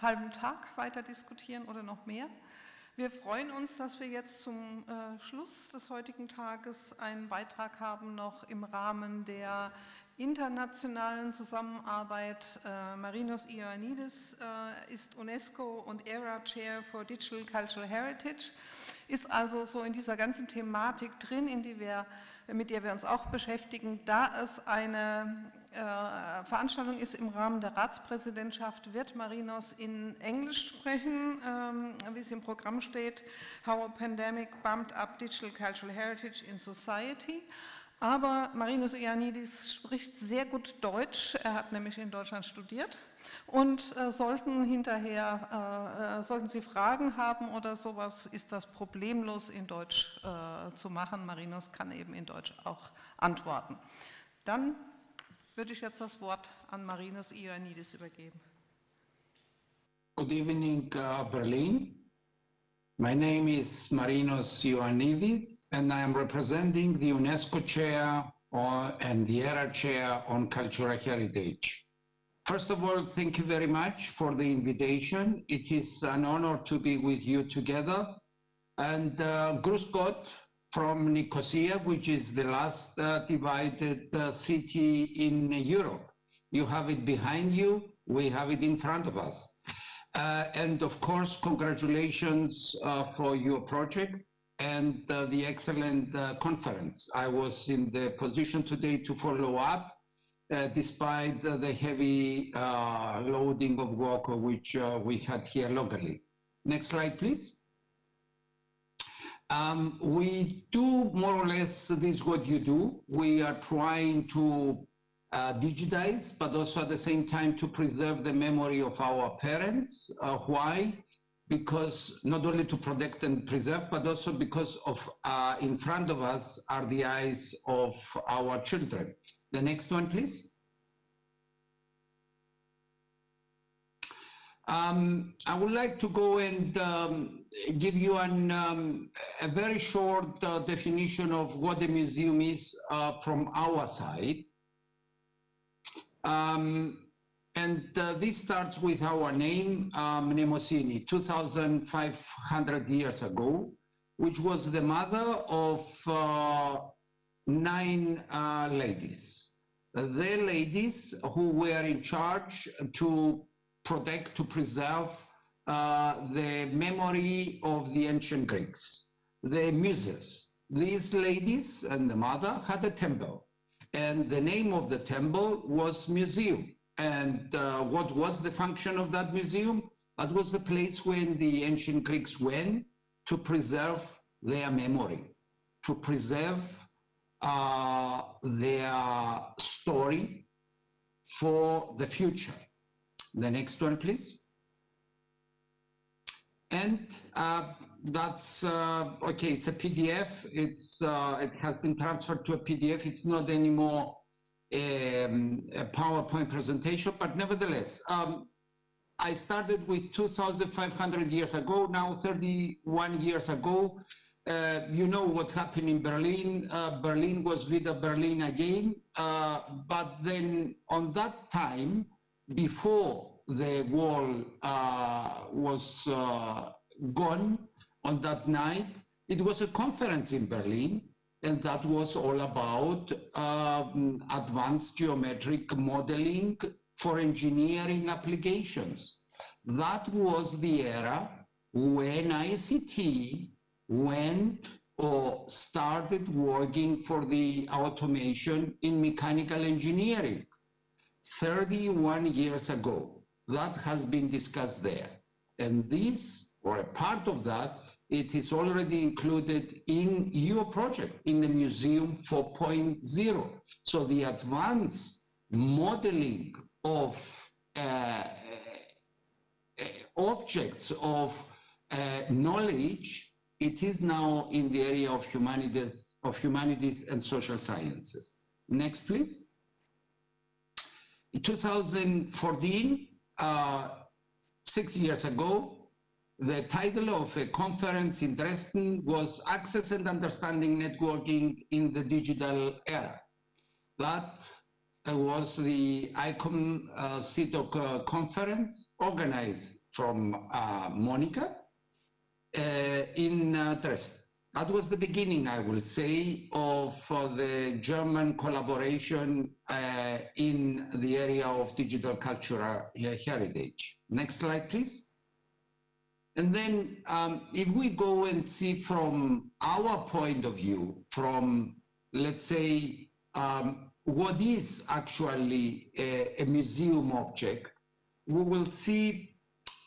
halben Tag weiter diskutieren oder noch mehr. Wir freuen uns, dass wir jetzt zum äh, Schluss des heutigen Tages einen Beitrag haben, noch im Rahmen der internationalen Zusammenarbeit. Äh, Marinos Ioannidis äh, ist UNESCO und ERA Chair for Digital Cultural Heritage, ist also so in dieser ganzen Thematik drin, in die wir, mit der wir uns auch beschäftigen, da es eine äh, Veranstaltung ist im Rahmen der Ratspräsidentschaft, wird Marinos in Englisch sprechen, ähm, wie es im Programm steht, How a Pandemic Bumped Up Digital Cultural Heritage in Society. Aber Marinos Ioannidis spricht sehr gut Deutsch, er hat nämlich in Deutschland studiert. Und äh, sollten hinterher, äh, äh, sollten Sie Fragen haben oder sowas, ist das problemlos in Deutsch äh, zu machen. Marinos kann eben in Deutsch auch antworten. Dann würde ich jetzt das Wort an Marinos Ioannidis übergeben. Good evening, uh, Berlin. My name is Marinos Ioannidis, and I am representing the UNESCO Chair on, and the ERA Chair on Cultural Heritage. First of all, thank you very much for the invitation. It is an honor to be with you together. And uh, Gott, from Nicosia, which is the last uh, divided uh, city in Europe. You have it behind you, we have it in front of us. Uh, and of course, congratulations uh, for your project and uh, the excellent uh, conference. I was in the position today to follow up despite the heavy loading of work which we had here locally. Next slide, please. Um, we do more or less this what you do. We are trying to uh, digitize, but also at the same time to preserve the memory of our parents. Uh, why? Because not only to protect and preserve, but also because of uh, in front of us are the eyes of our children. The next one, please. Um, I would like to go and um, give you an, um, a very short uh, definition of what the museum is uh, from our side. Um, and uh, this starts with our name, um, Mnemosyne, 2,500 years ago, which was the mother of uh, nine uh, ladies. The ladies who were in charge to protect, to preserve uh, the memory of the ancient Greeks, the muses. These ladies and the mother had a temple, and the name of the temple was museum. And uh, what was the function of that museum? That was the place when the ancient Greeks went to preserve their memory, to preserve uh, their story for the future. The next one, please. And uh, that's uh, okay. It's a PDF. It's uh, it has been transferred to a PDF. It's not anymore um, a PowerPoint presentation, but nevertheless, um, I started with 2,500 years ago. Now, 31 years ago, uh, you know what happened in Berlin. Uh, Berlin was Vida Berlin again, uh, but then on that time, before the wall uh, was uh, gone on that night, it was a conference in Berlin, and that was all about um, advanced geometric modeling for engineering applications. That was the era when ICT went or started working for the automation in mechanical engineering. 31 years ago. That has been discussed there. And this, or a part of that, it is already included in your project, in the Museum 4.0. So the advanced modeling of uh, uh, objects of uh, knowledge, it is now in the area of humanities, of humanities and social sciences. Next, please. In 2014, uh, six years ago, the title of a conference in Dresden was Access and Understanding Networking in the Digital Era. That uh, was the ICOM uh, CIDOC uh, conference organized from uh, Monica in uh, Dresden. That was the beginning, I will say, of uh, the German collaboration uh, in the area of digital cultural heritage. Next slide, please. And then um, if we go and see from our point of view, from, let's say, um, what is actually a, a, museum object, we will see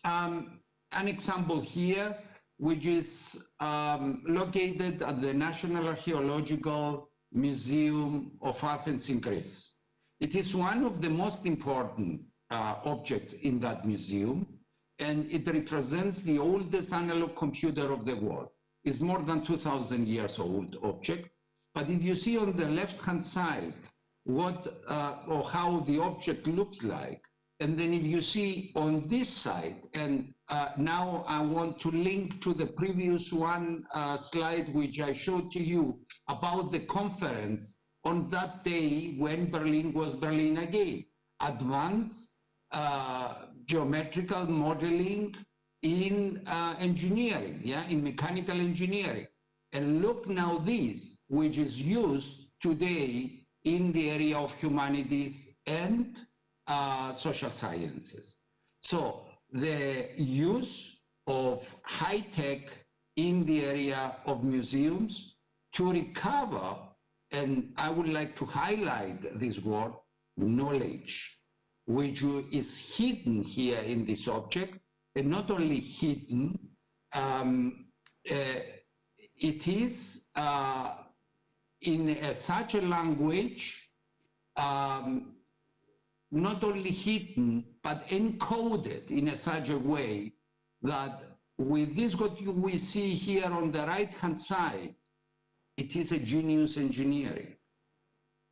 um, an example here, which is um, located at the National Archaeological Museum of Athens in Greece. It is one of the most important uh, objects in that museum and it represents the oldest analog computer of the world. It's more than 2,000 years old object. But if you see on the left-hand side what uh, or how the object looks like, and then if you see on this side, and uh, now I want to link to the previous one uh, slide which I showed to you about the conference on that day when Berlin was Berlin again. Advanced uh, geometrical modeling in uh, engineering, yeah, in mechanical engineering. And look now this, which is used today in the area of humanities and uh, social sciences. So the use of high tech in the area of museums to recover, and I would like to highlight this word, knowledge which is hidden here in this object, and not only hidden, um, uh, it is uh, in a, such a language um, not only hidden, but encoded in a such a way that with this what you, we see here on the right-hand side, it is a genius engineering.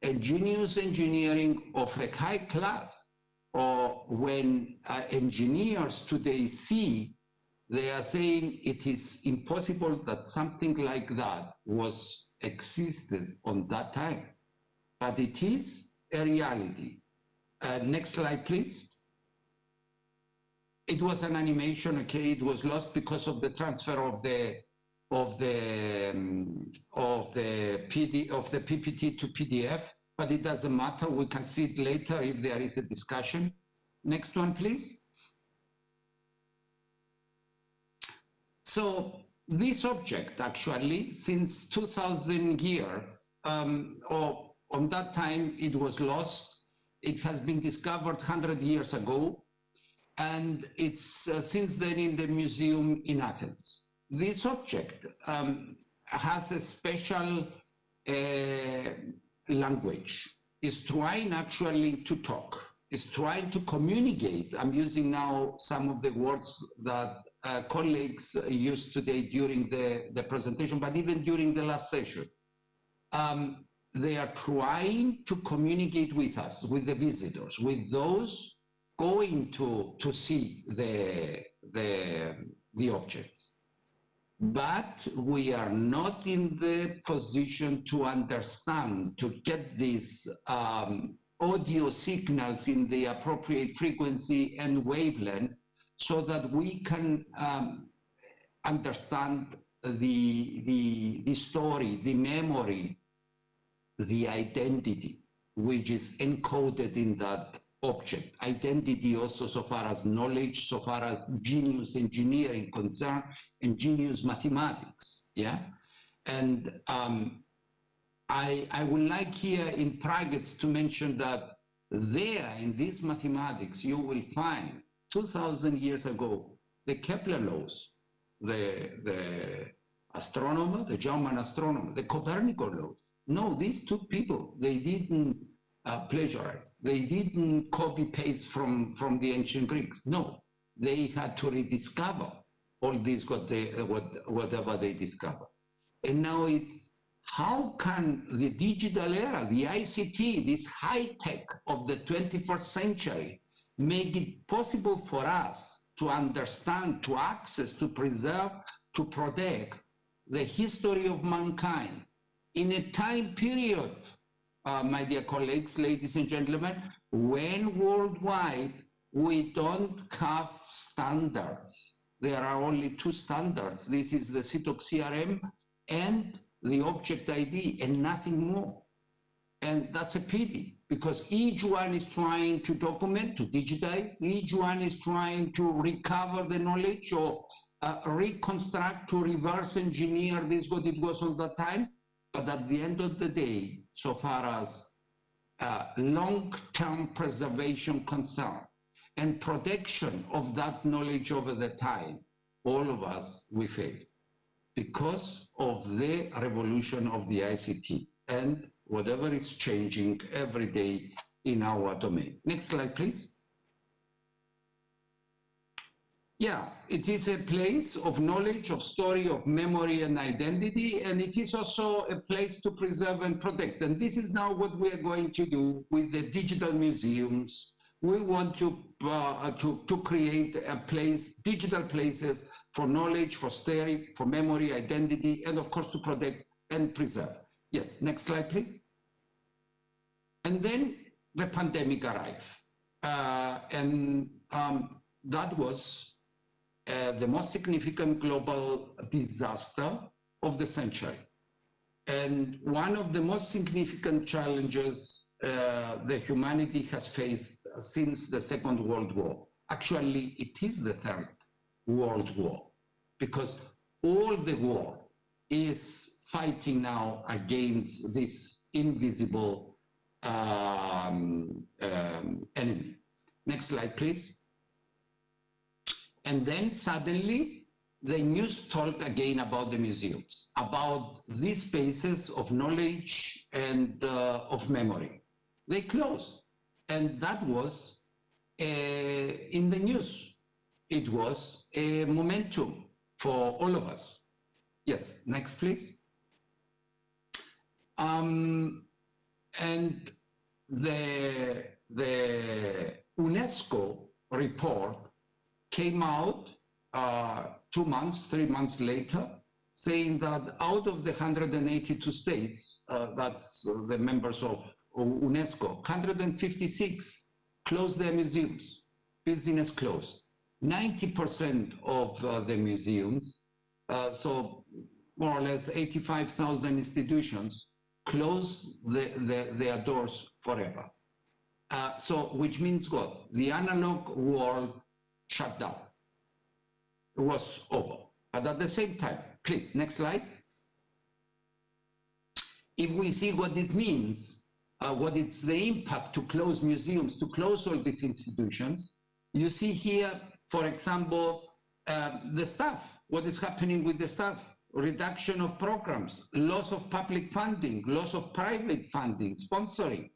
A genius engineering of a high class or when uh, engineers today see, they are saying it is impossible that something like that was existed on that time. But it is a reality. Uh, next slide, please. It was an animation, okay, it was lost because of the transfer of the of the um, of the PD of the PPT to PDF but it doesn't matter. We can see it later if there is a discussion. Next one, please. So this object actually, since 2000 years, um, or on that time it was lost. It has been discovered 100 years ago, and it's uh, since then in the museum in Athens. This object um, has a special uh, language is trying actually to talk, is trying to communicate. I'm using now some of the words that uh, colleagues used today during the, the presentation, but even during the last session. Um, they are trying to communicate with us, with the visitors, with those going to, to see the, the, the objects. But we are not in the position to understand, to get these um, audio signals in the appropriate frequency and wavelength so that we can um, understand the, the, the story, the memory, the identity, which is encoded in that object. Identity also so far as knowledge, so far as genius engineering concern, and genius mathematics. Yeah, and um, I I would like here in brackets to mention that there in these mathematics you will find 2,000 years ago the Kepler laws, the the astronomer, the German astronomer, the Copernican laws. No, these two people they didn't uh, plagiarize. They didn't copy paste from from the ancient Greeks. No, they had to rediscover all this what they what whatever they discover. And now it's how can the digital era, the ICT, this high tech of the 21st century, make it possible for us to understand, to access, to preserve, to protect the history of mankind in a time period uh, my dear colleagues, ladies and gentlemen, when worldwide we don't have standards. There are only two standards. This is the CIDOC CRM and the object ID and nothing more. And that's a pity because each one is trying to document, to digitize, each one is trying to recover the knowledge or uh, reconstruct, to reverse engineer this what it was on that time. But at the end of the day, so far as uh, long-term preservation concern and protection of that knowledge over the time, all of us, we fail because of the revolution of the ICT and whatever is changing every day in our domain. Next slide, please. Yeah, it is a place of knowledge, of story, of memory and identity, and it is also a place to preserve and protect. And this is now what we are going to do with the digital museums. We want to, uh, to, to create a place, digital places for knowledge, for story, for memory, identity, and of course to protect and preserve. Yes, next slide, please. And then the pandemic arrived. Uh, and um, that was the most significant global disaster of the century. And one of the most significant challenges uh, the humanity has faced since the Second World War. Actually, it is the Third World War because all the war is fighting now against this invisible um, um, enemy. Next slide, please. And then suddenly the news told again about the museums, about these spaces of knowledge and uh, of memory. They closed. And that was uh, in the news. It was a momentum for all of us. Yes, next please. Um, and the, the UNESCO report came out uh, two months, three months later, saying that out of the 182 states, uh, that's uh, the members of UNESCO, 156 closed their museums, business closed. 90% of uh, the museums, uh, so more or less 85,000 institutions, close the, the, their doors forever. Uh, so, which means what? The analog world shut down. It was over. But at the same time, please, next slide. If we see what it means, uh, what it's the impact to close museums, to close all these institutions, you see here, for example, uh, the staff, what is happening with the staff, reduction of programs, loss of public funding, loss of private funding, sponsoring,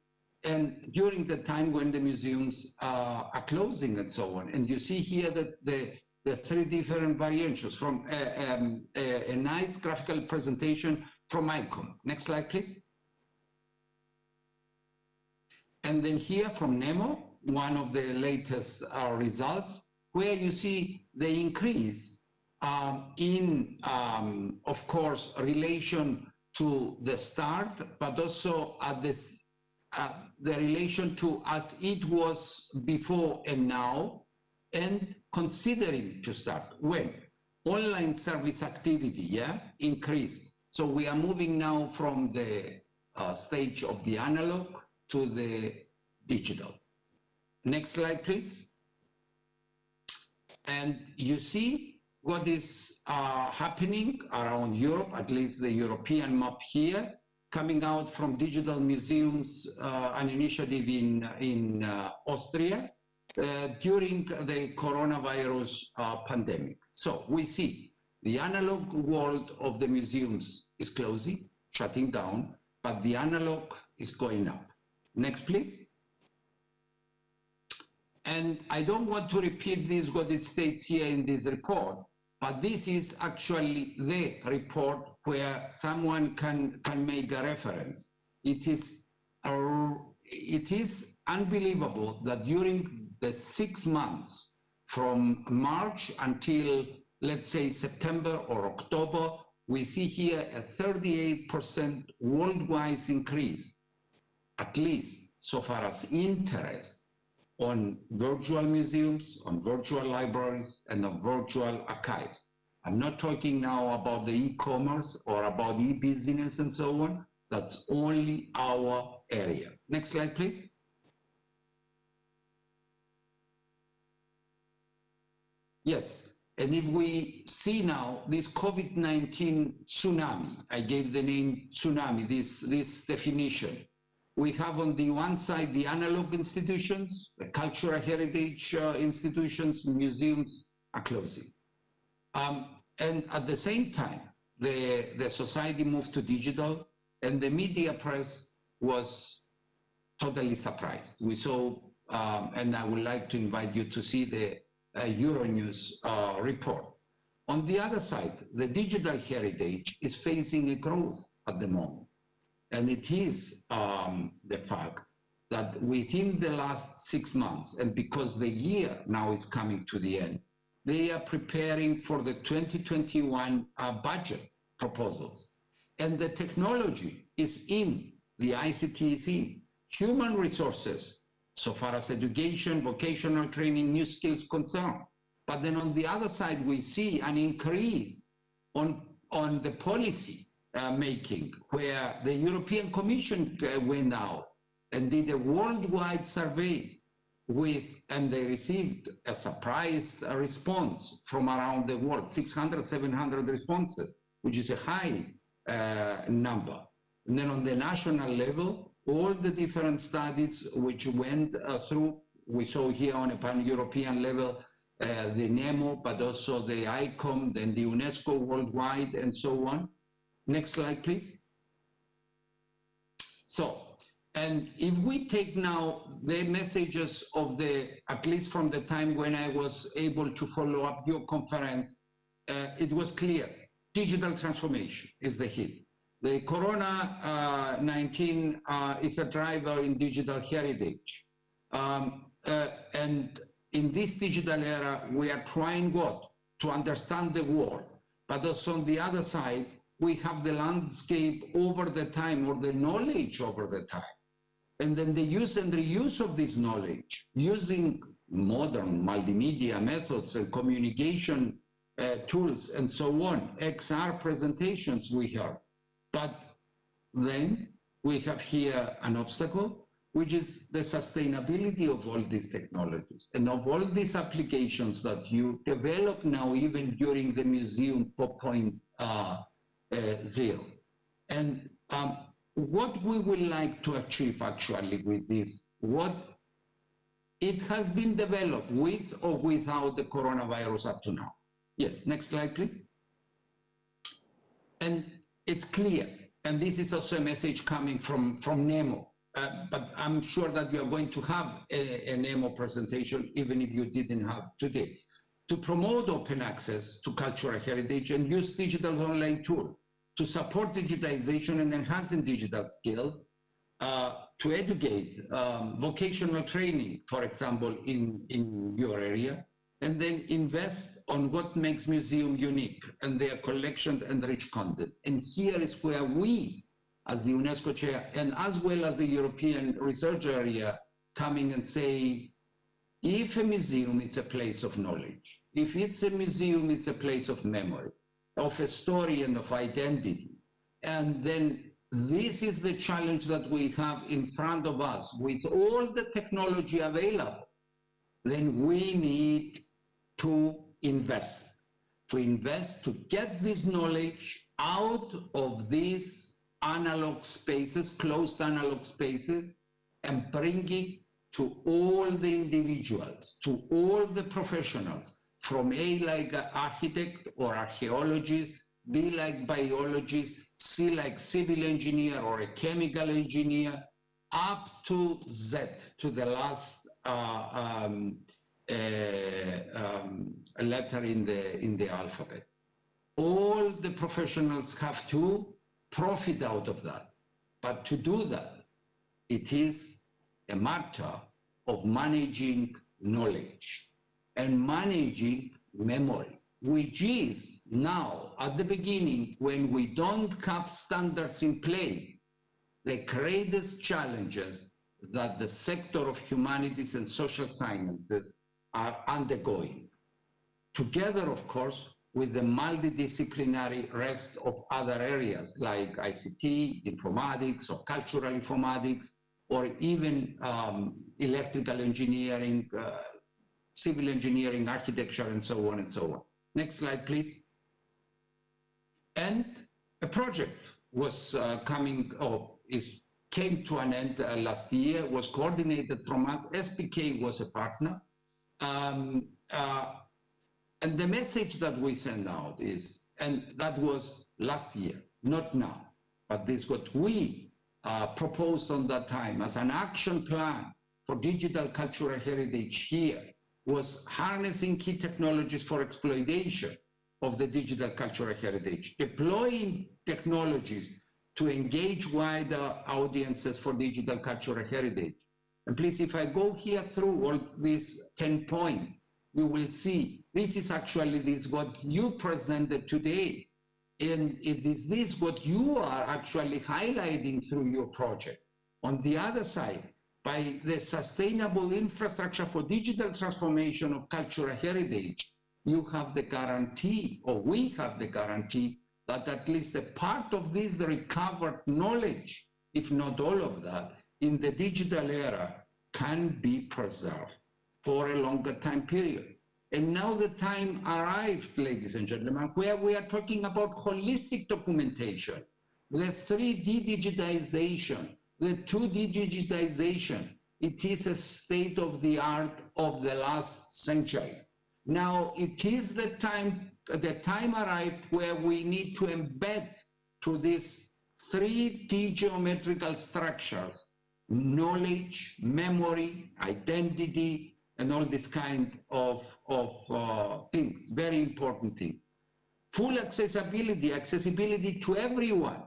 and during the time when the museums uh, are closing and so on. And you see here that the, the three different variations from a, um, a, a nice graphical presentation from ICOM. Next slide, please. And then here from NEMO, one of the latest uh, results, where you see the increase um, in, um, of course, relation to the start, but also at this uh, the relation to as it was before and now, and considering to start when online service activity, yeah, increased. So we are moving now from the uh, stage of the analog to the digital. Next slide, please. And you see what is uh, happening around Europe, at least the European map here coming out from digital museums, uh, an initiative in, in uh, Austria uh, during the coronavirus pandemic. So we see the analog world of the museums is closing, shutting down, but the analog is going up. Next, please. And I don't want to repeat this, what it states here in this report, but this is actually the report where someone can, can make a reference. It is, it is unbelievable that during the six months from March until, let's say, September or October, we see here a 38% worldwide increase at least so far as interest on virtual museums, on virtual libraries, and on virtual archives. I'm not talking now about the e-commerce or about e-business and so on. That's only our area. Next slide, please. Yes, and if we see now this COVID-19 tsunami, I gave the name tsunami, this, this definition. We have on the one side the analog institutions, the cultural heritage uh, institutions, museums are closing. Um, and at the same time, the, the society moved to digital and the media press was totally surprised. We saw, um, and I would like to invite you to see the Euronews uh, report. On the other side, the digital heritage is facing a growth at the moment. And it is um, the fact that within the last six months, and because the year now is coming to the end, they are preparing for the 2021 uh, budget proposals. And the technology is in, the ICT is in. Human resources so far as education, vocational training, new skills concerned. But then on the other side, we see an increase on, on the policy uh, making, where the European Commission uh, went out and did a worldwide survey with, and they received a surprise response from around the world, 600, 700 responses, which is a high uh, number. And then on the national level, all the different studies which went uh, through, we saw here on a pan-European level, uh, the NEMO, but also the ICOM, then the UNESCO worldwide, and so on. Next slide, please. So, and if we take now the messages of the, at least from the time when I was able to follow up your conference, uh, it was clear, digital transformation is the hit. The Corona-19 uh, uh, is a driver in digital heritage. Um, uh, and in this digital era, we are trying what? To understand the world. But also on the other side, we have the landscape over the time or the knowledge over the time. And then the use and reuse of this knowledge using modern multimedia methods and communication uh, tools and so on, XR presentations we have. But then we have here an obstacle, which is the sustainability of all these technologies and of all these applications that you develop now, even during the Museum 4.0. Uh, uh, and um, what we would like to achieve actually with this, what it has been developed with or without the coronavirus up to now. Yes, next slide, please. And it's clear, and this is also a message coming from, from NEMO, uh, but I'm sure that you are going to have a, a NEMO presentation, even if you didn't have today, to promote open access to cultural heritage and use digital online tools to support digitization and enhancing digital skills, uh, to educate um, vocational training, for example, in, in your area, and then invest on what makes museum unique and their collection and rich content. And here is where we, as the UNESCO chair, and as well as the European research area, coming and say, if a museum is a place of knowledge, if it's a museum, it's a place of memory, of a story and of identity, and then this is the challenge that we have in front of us. With all the technology available, then we need to invest, to invest, to get this knowledge out of these analog spaces, closed analog spaces, and bring it to all the individuals, to all the professionals, from A like architect or archaeologist, B like biologist, C like civil engineer or a chemical engineer, up to Z, to the last uh, um, um, letter in the, in the alphabet. All the professionals have to profit out of that. But to do that, it is a matter of managing knowledge and managing memory, which is now at the beginning when we don't have standards in place, the greatest challenges that the sector of humanities and social sciences are undergoing. Together, of course, with the multidisciplinary rest of other areas like ICT, informatics, or cultural informatics, or even um, electrical engineering, uh, civil engineering, architecture, and so on and so on. Next slide, please. And a project was uh, coming, or is came to an end uh, last year, was coordinated from us. SPK was a partner. Um, uh, and the message that we send out is, and that was last year, not now, but this is what we uh, proposed on that time as an action plan for digital cultural heritage here was harnessing key technologies for exploitation of the digital cultural heritage, deploying technologies to engage wider audiences for digital cultural heritage. And please, if I go here through all these 10 points, you will see this is actually this what you presented today. And it is this what you are actually highlighting through your project. On the other side, by the sustainable infrastructure for digital transformation of cultural heritage, you have the guarantee, or we have the guarantee, that at least a part of this recovered knowledge, if not all of that, in the digital era can be preserved for a longer time period. And now the time arrived, ladies and gentlemen, where we are talking about holistic documentation, the 3D digitization, the 2D digitization. It is a state of the art of the last century. Now it is the time, the time arrived where we need to embed to these 3D geometrical structures knowledge, memory, identity, and all this kind of, of uh, things, very important thing. Full accessibility, accessibility to everyone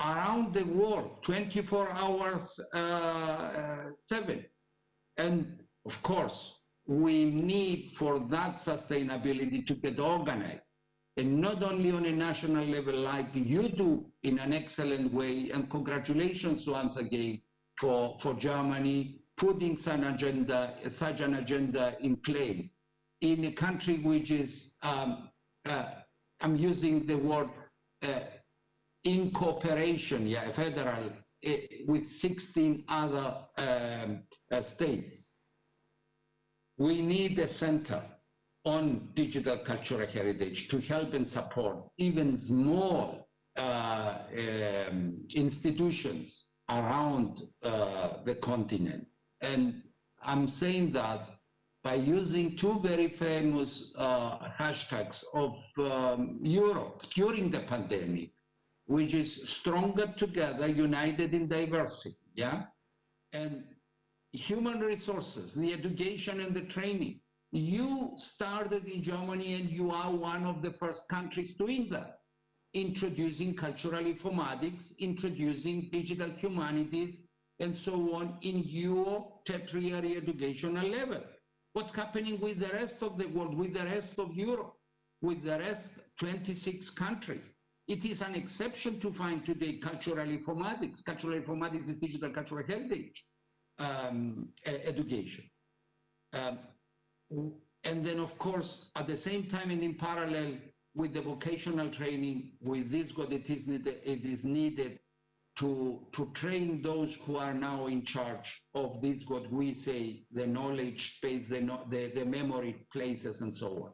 around the world, 24 hours, uh, uh, seven. And of course, we need for that sustainability to get organized. And not only on a national level like you do in an excellent way, and congratulations once again for, for Germany putting such an agenda, such an agenda in place in a country which is, um, uh, I'm using the word uh, in cooperation, yeah, federal, uh, with 16 other um, uh, states. We need a center on digital cultural heritage to help and support even small uh, um, institutions around uh, the continent and I'm saying that by using two very famous uh, hashtags of um, Europe during the pandemic, which is stronger together, united in diversity, yeah? And human resources, the education and the training. You started in Germany and you are one of the first countries doing that. Introducing cultural informatics, introducing digital humanities, and so on in your tertiary educational level. What's happening with the rest of the world, with the rest of Europe, with the rest 26 countries? It is an exception to find today cultural informatics. Cultural informatics is digital cultural heritage um, education. Um, and then, of course, at the same time and in parallel with the vocational training, with this what it is needed, it is needed to, to train those who are now in charge of this, what we say, the knowledge space, the, the, the memory places, and so on.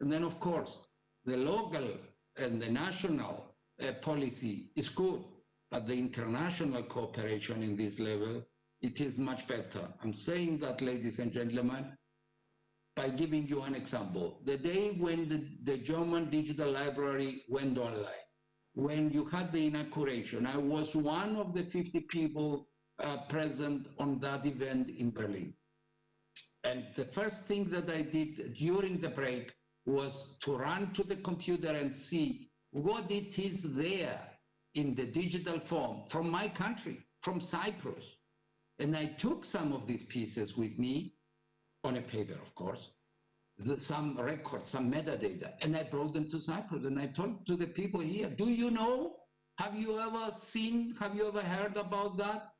And then, of course, the local and the national uh, policy is good, but the international cooperation in this level, it is much better. I'm saying that, ladies and gentlemen, by giving you an example. The day when the, the German Digital Library went online, when you had the inauguration. I was one of the 50 people uh, present on that event in Berlin. And the first thing that I did during the break was to run to the computer and see what it is there in the digital form from my country, from Cyprus. And I took some of these pieces with me on a paper, of course, the, some records, some metadata, and I brought them to Cyprus. And I told to the people here, do you know Have you ever seen, have you ever heard about that?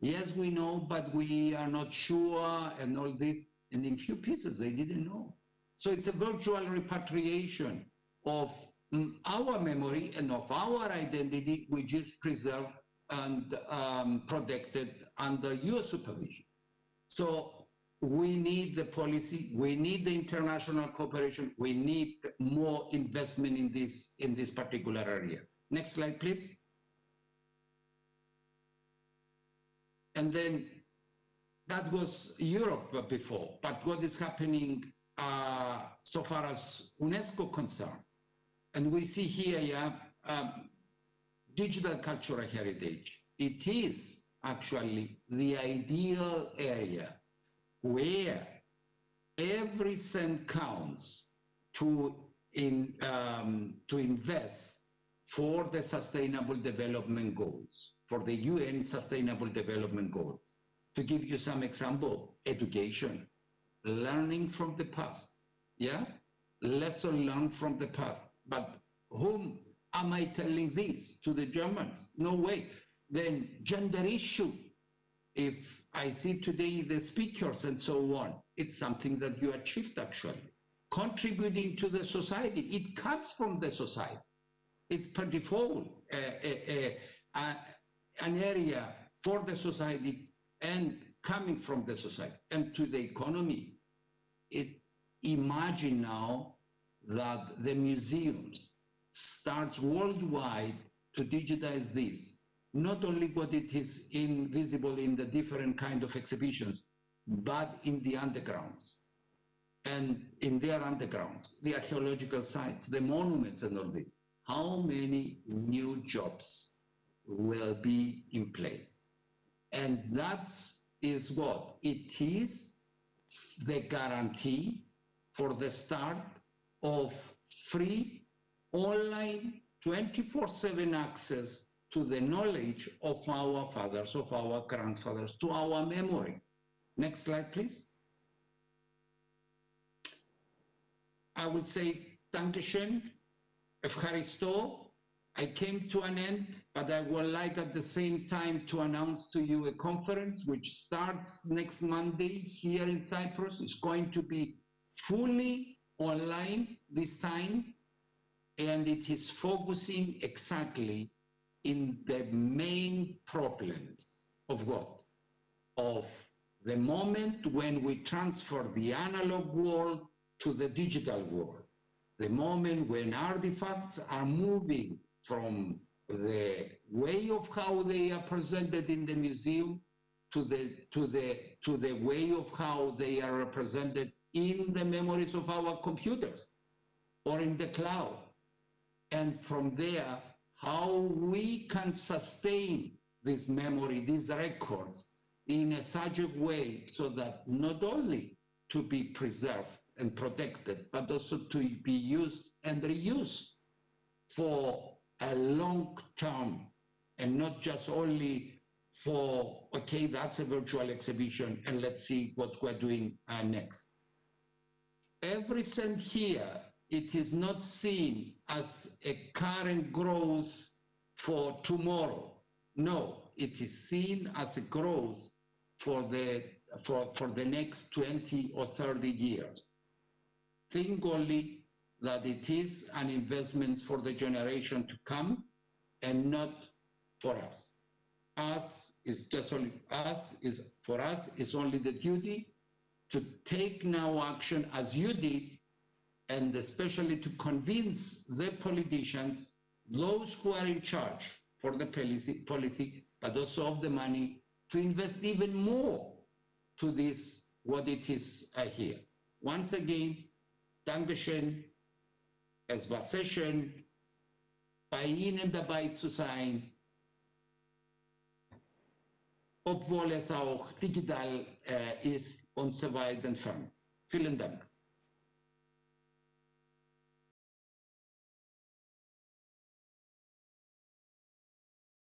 Yes, we know, but we are not sure and all this. And in few pieces, they didn't know. So it's a virtual repatriation of mm, our memory and of our identity, which is preserved and um, protected under your supervision. So we need the policy, we need the international cooperation, we need more investment in this in this particular area. Next slide, please. And then that was Europe before, but what is happening uh, so far as UNESCO concerned? And we see here, yeah, um, digital cultural heritage. It is actually the ideal area where every cent counts to in um, to invest for the sustainable development goals, for the UN sustainable development goals. To give you some example, education, learning from the past, yeah? Lesson learned from the past. But whom am I telling this? To the Germans? No way. Then gender issue, if I see today the speakers and so on, it's something that you achieved actually. Contributing to the society, it comes from the society. It's pretty full, uh, uh, uh, an area for the society and coming from the society and to the economy. It imagine now that the museums starts worldwide to digitize this not only what it is invisible in the different kind of exhibitions, but in the undergrounds and in their undergrounds, the archaeological sites, the monuments and all this. How many new jobs will be in place? And that is what? It is the guarantee for the start of free online 24-7 access to the knowledge of our fathers, of our grandfathers, to our memory. Next slide, please. I would say Dankeschön, Evcharisto. I came to an end, but I would like at the same time to announce to you a conference which starts next Monday here in Cyprus. It's going to be fully online this time, and it is focusing exactly in the main problems of what? Of the moment when we transfer the analog world to the digital world, the moment when artifacts are moving from the way of how they are presented in the museum to the to the to the way of how they are represented in the memories of our computers or in the cloud. And from there how we can sustain this memory, these records, in a such a way so that not only to be preserved and protected, but also to be used and reused for a long term and not just only for, okay, that's a virtual exhibition and let's see what we're doing uh, next. Every cent here it is not seen as a current growth for tomorrow. No, it is seen as a growth for the, for, for the next 20 or 30 years. Think only that it is an investment for the generation to come and not for us. Us is just only us is for us is only the duty to take now action as you did and especially to convince the politicians, those who are in charge for the policy, policy but also of the money, to invest even more to this, what it is uh, here. Once again, Dankeschön, es war sehr schön, bei Ihnen dabei zu sein, obwohl es auch digital äh, ist und so weiter entfernt. Vielen Dank.